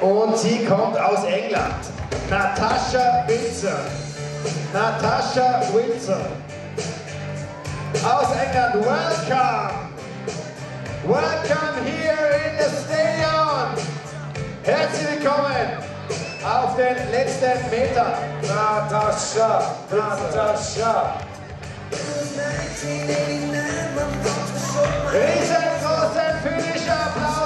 Und sie kommt aus England. Natascha Windsor. Natascha Windsor. Aus England, welcome! Welcome here in the stadion! Herzlich willkommen auf den letzten Metern. Natascha, Natascha. Riesengroßen Finish-Applaus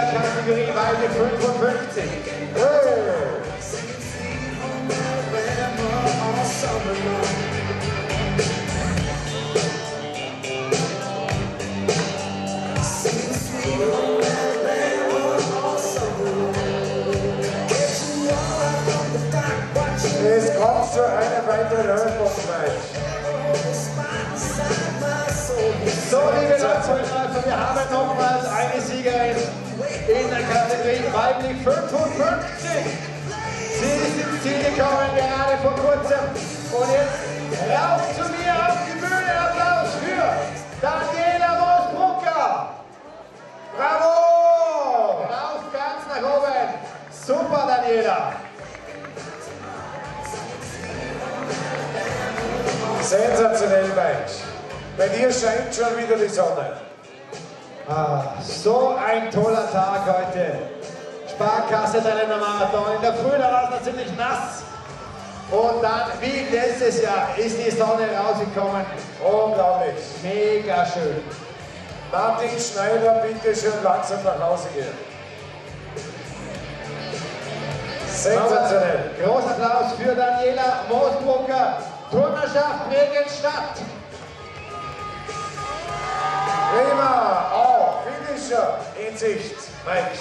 in der Kategorie Weite 55. Hey. Es kommt zu einer weiteren Eröffnungsmatch. So, liebe Nationalläufer, wir haben nochmals eine Siegerin in der Kategorie weiblich 55. Sie ist ins Ziel gekommen, gerade vor kurzem. Und jetzt rauf zu mir auf die Bühne. Applaus für Daniela Rosbrucker. Bravo! Rauf ganz nach oben. Super, Daniela. Sensationell, Mensch. Bei dir scheint schon wieder die Sonne. Ah, so ein toller Tag heute. Sparkasse Trainer Marathon. In der Früh da war es noch ziemlich nass. Und dann, wie letztes Jahr, ist die Sonne rausgekommen. Unglaublich. Mega schön. Martin Schneider, bitte schön langsam nach Hause gehen. Sensationell. Großer Applaus für Daniela Moosbrucker, Turnerschaft Regenstadt. Prima. Finisher in Sicht. Mensch.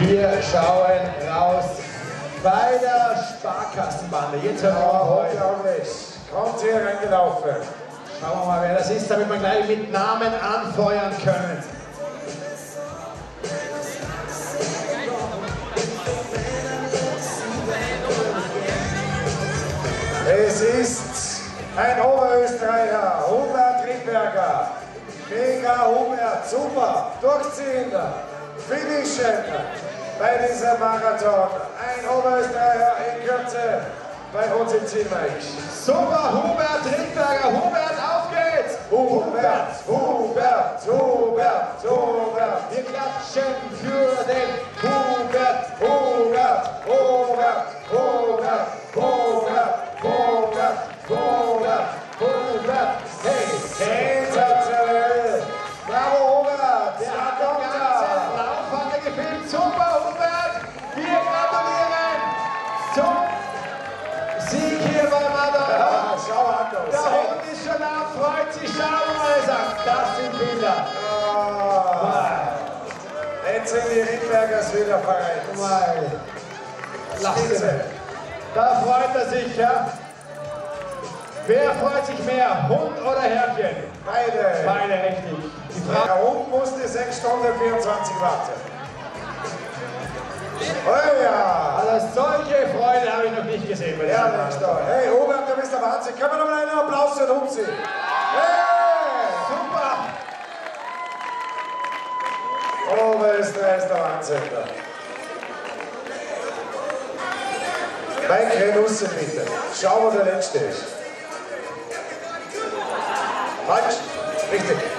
Wir schauen raus bei der Sparkassenbande. Jetzt hören wir heute. Unglaublich. Kommt hier reingelaufen. Schauen wir mal, wer das ist, damit wir gleich mit Namen anfeuern können. Es ist ein Oberösterreicher, Hubert Riedberger. Mega Hubert, super, durchziehender, finischen bei diesem Marathon. Ein Oberösterreicher in Kürze bei uns im Zielmensch. Super, Hubert Rittberger. Hubert, auf geht's! Hubert, Hubert, Hubert, Hubert. Wir klatschen für den Vereint. Mal. Lassen Spitze. Da freut er sich, ja. Wer freut sich mehr, Hund oder Herrchen? Beide. Beide richtig. Die Frau. Der Hund musste 6 Stunden 24 warten. Oh ja. Also solche Freude habe ich noch nicht gesehen Ja, nicht da. Hey, Hubert, du bist der Wahnsinn. Können wir noch mal einen Applaus für den Hund sehen? Hey! Super! Oberösterreich ist der Wahnsinn. da. Drei Krenusse bitte. Schau, wo der letzte ist. Falsch. Richtig.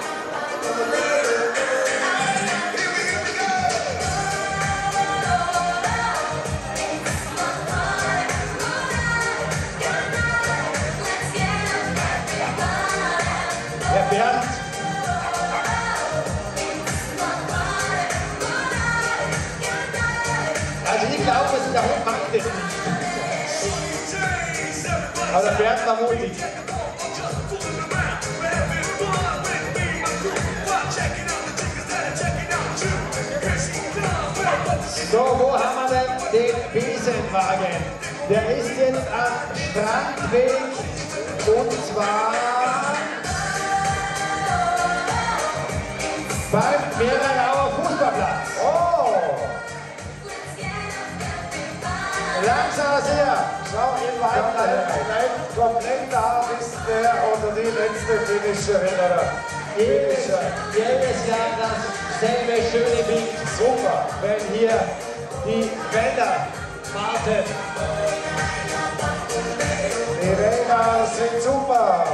Also ich glaube, dass der Hund macht nicht. Aber der Bernd war mutig. So, wo haben wir denn den Besenwagen? Der ist jetzt am Strandweg und zwar beim Mehrerauer Langsam sehr. Schau, in meinem bleibt komplett da, bis der oder die letzte Finisherin oder Jedes, Finisher. jedes Jahr dasselbe schöne Bild. Super. wenn hier die Wälder warten. Die Räder sind super.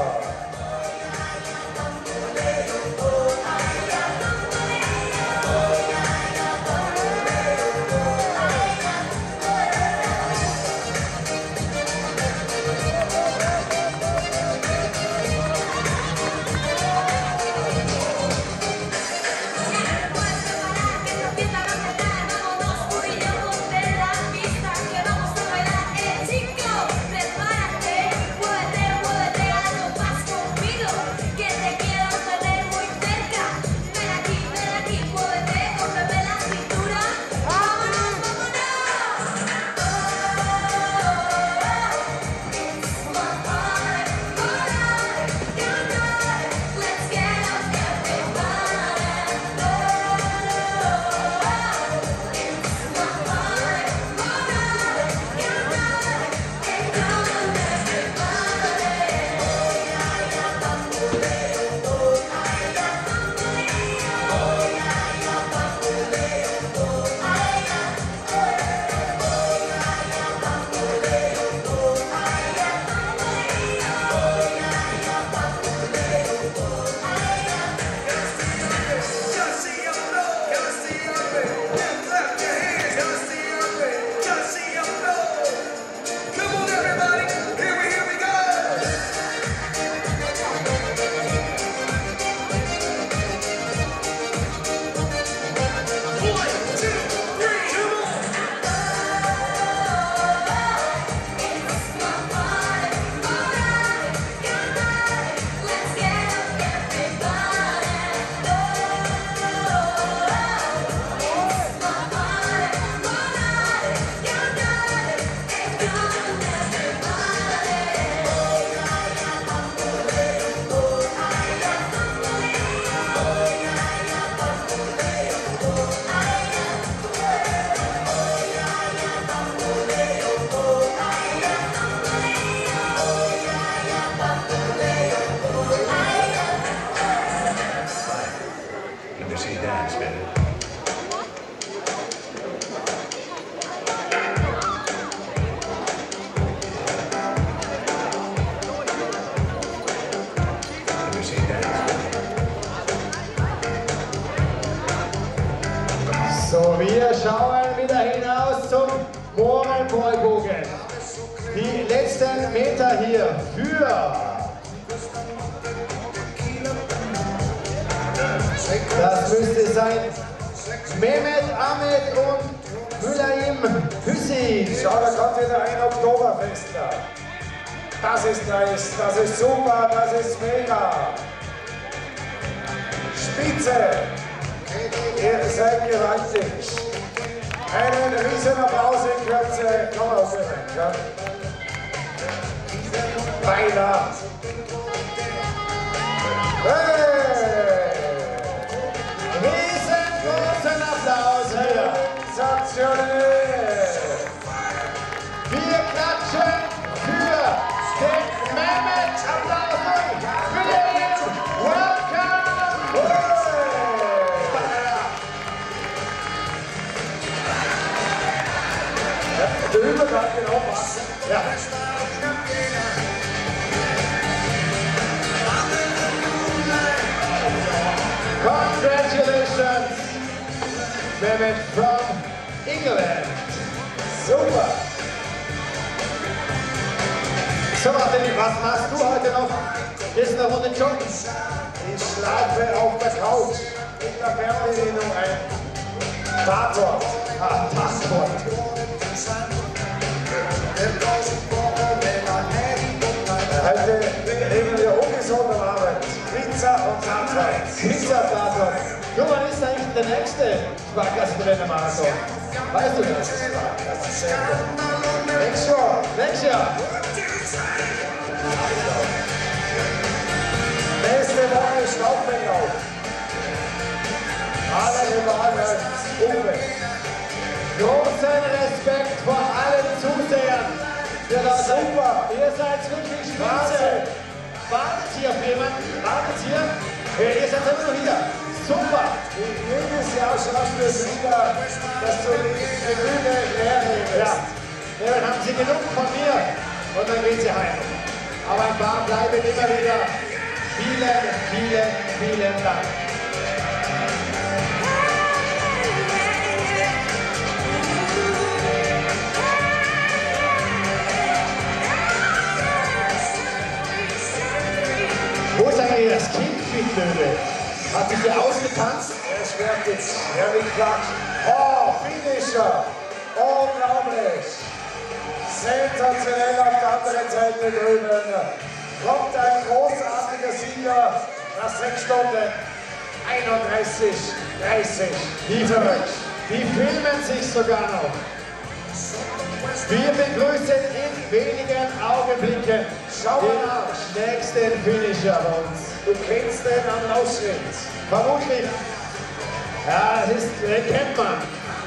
Meter hier für das müsste sein Mehmet Ahmed und Mülayim Hüssin. Schau, da kommt wieder ein Oktoberfestler. Das ist nice, das ist super, das ist mega. Spitze. Ihr seid gewaltig. Einen riesen Applaus in Kürze. Komm aus ja. Weiler. Hey! Riesengroßen Applaus hier. Sensationell! Wir klatschen für den Mehmet Applaus und Mülayim. Welcome! Der Übergang genau passt. Ja. Mehmet from England. Super. So, Martin, was machst du heute noch? Du eine Runde joggen? Ich schlafe auf der Couch in der Fernbedienung ein. Tatort. Ah, Passport. Heute legen wir ungesund am Abend. Pizza und Tatort. Pizza Tatort. Du, wann ist eigentlich der nächste Sparkassenrennen-Marathon? Weißt du das? Nächstes Jahr. Nächstes Jahr. Nächste Woche Staubmenge Alle Rivalen Uwe. Großen Respekt vor allen Zusehern. Ihr, da seid, Super. ihr seid wirklich spitze. Wartet hier auf jemanden? Wartet hier? Ihr seid immer noch hier. Super. Jedes Jahr schaffst du es wieder, dass du die Tribüne leer Ja. ja. dann haben sie genug von mir und dann gehen sie heim. Aber ein paar bleiben immer wieder. Vielen, vielen, vielen Dank. Wo ist eigentlich das Kind, Fitlöwe? Hat sich hier ausgetanzt? Er schwärmt jetzt herrlich flach. Oh, Finisher! Unglaublich! Sensationell auf der anderen Seite drüben. Kommt ein großartiger Sieger nach 6 Stunden 31, 30. Die verrückt. Die filmen sich sogar noch. Wir begrüßen in wenigen Augenblicken Schau mal nach. den nächsten Finisher bei uns. Du kennst den am Ausschnitt. Vermutlich. Ja, das ist, den kennt man.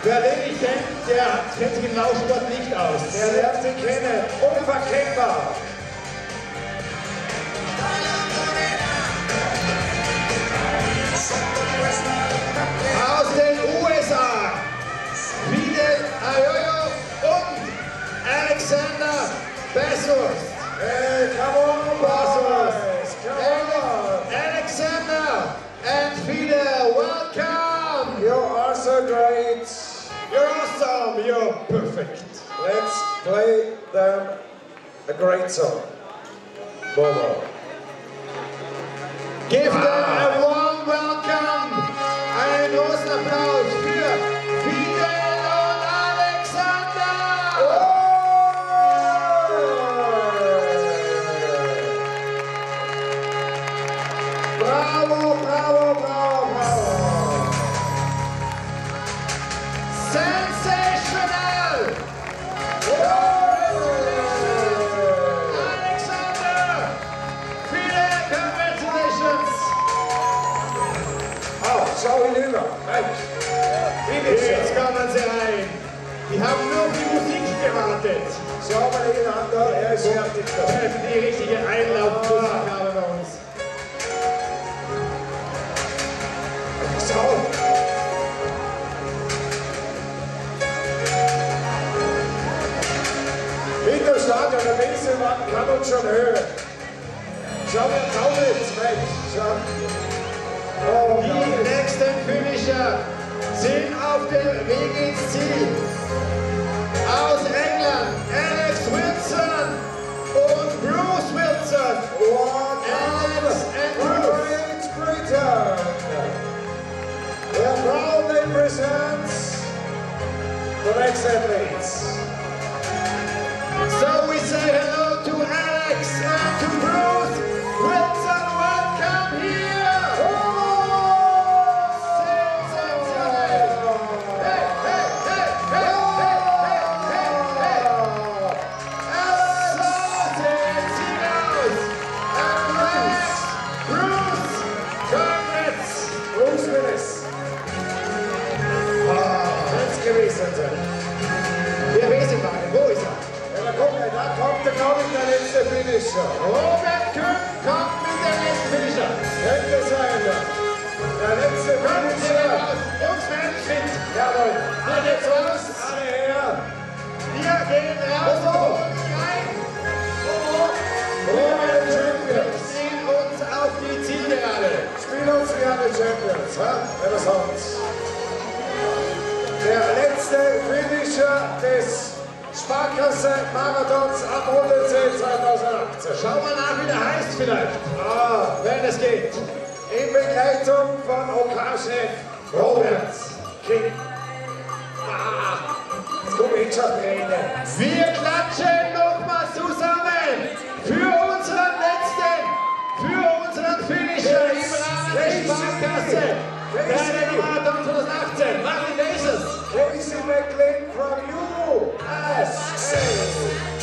Wer den nicht kennt, der kennt sich im Laufsport nicht aus. Der lernt ihn kennen. Unverkennbar. Hey, come on, boys. Come. Alexander and Fidel, welcome. You are so great. You're awesome. You're perfect. Let's play them a great song. Bobo. Give them a ah. Sensational. Alexander. Fidel, congratulations. Oh, schau hinüber. Jetzt kommen sie rein. Die haben nur auf die Musik gewartet. Schau mal ihn an, da. Er ist fertig. Die richtige Einlaufmusik Stadion, der Wechselmann kann uns schon hören. Schau mal, Kaulitz, Mensch. Schau. Oh, Die nächsten Finisher sind auf dem Weg ins Ziel. Aus England, Alex Wilson und Bruce Wilson. What Alex and Bruce. Britain! Where proudly presents the next athletes. So we say hello Renaissance. Der letzte Finisher des Sparkasse-Marathons am Bodensee 2018. Schauen wir nach, wie der heißt vielleicht. Ah, wenn es geht. In Begleitung von OK-Chef Roberts King. Ah, jetzt kommen wir schon Tränen. Wir klatschen nochmal zusammen für Sparkasse. Der Marathon 2018. Martin Lasers. Casey McLean from USA. Wie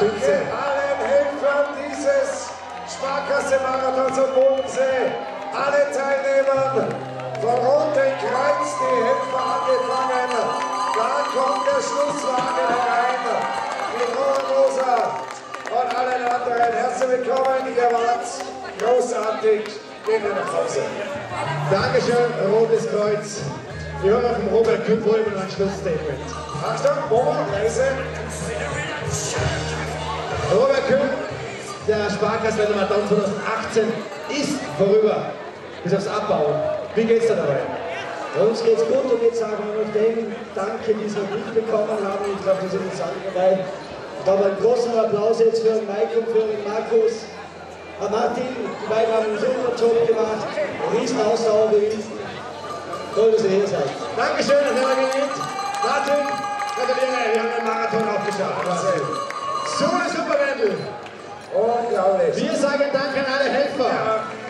Danke allen Helfern dieses Sparkasse-Marathons am Bodensee, alle Teilnehmer von Rotenkreuz, die Helfer angefangen. Da kommt der Schlusswagen herein mit Rosa und allen anderen. Herzlich willkommen, ihr wart großartig. Gehen wir nach Hause. Dankeschön, Rotes Kreuz. Wir hören vom Robert Küppel über ein Schlussstatement. Achtung, Moment, leise. Robert Kühl, der Sparkassenmarathon 2018 ist vorüber. Bis aufs Abbauen. Wie geht's dir dabei? Uns geht's gut und jetzt sagen wir noch dem Danke, die wir nicht bekommen haben. Ich glaube, wir sind jetzt alle dabei. Ich glaube, einen großen Applaus jetzt für den Mike und für den Markus. Herr Martin, die beiden haben einen super Job gemacht. Riesen Ausdauer bewiesen. Toll, dass ihr hier seid. Dankeschön, dass ihr gewinnt. Martin, gratuliere, wir haben den Marathon auch geschafft. So eine super Wendel. Unglaublich. Wir sagen Dank an alle Helfer. Ja.